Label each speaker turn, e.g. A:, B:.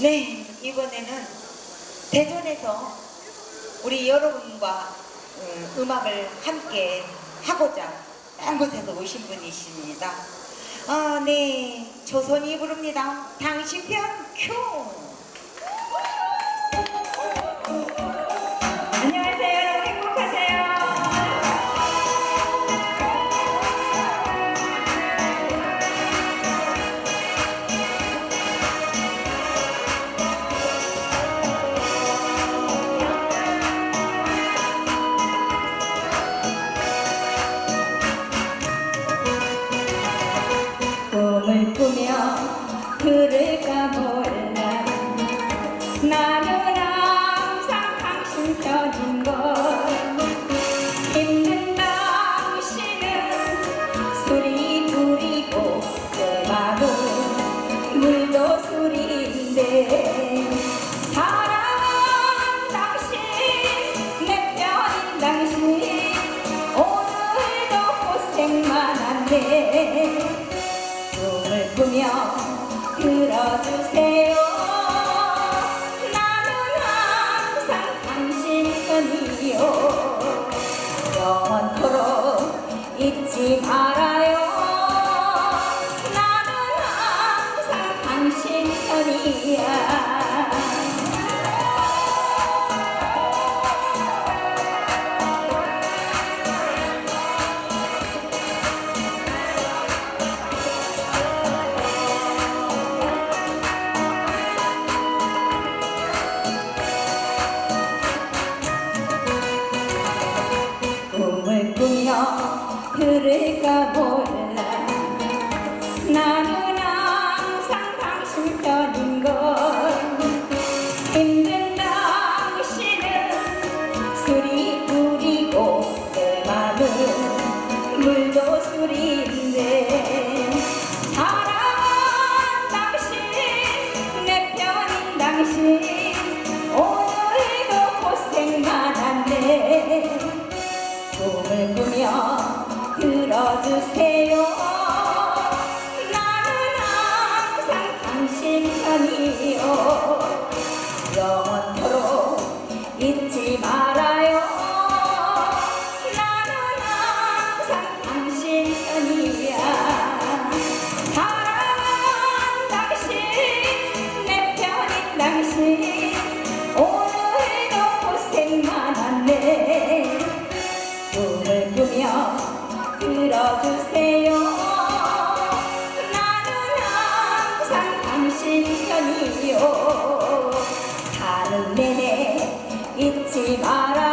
A: 네, 이번에는 대전에서 우리 여러분과 음, 음악을 함께 하고자 한 곳에서 오신 분이십니다. 아, 네, 조선이 부릅니다. 당신 편 큐!
B: 꿈을 꾸며 들어주세요. 나는 항상 당신 편이요. 영원토록 잊지 말아요. 나는 항상 당신 편이야 그럴까 몰라 나는 항상 당신 편인 걸 힘든 당신은 술이 뿌리고 내 맘은 물도 술인데. 사랑한 당신 내 편인 당신 잊지 말아요. 나는 항상 당신 편이야. 사랑한 당신 내 편인 당신. 오늘도 고생만 한데 꿈을 꾸며 들어주세요. 나는 항상 당신 편이요. 사는 내내 잊지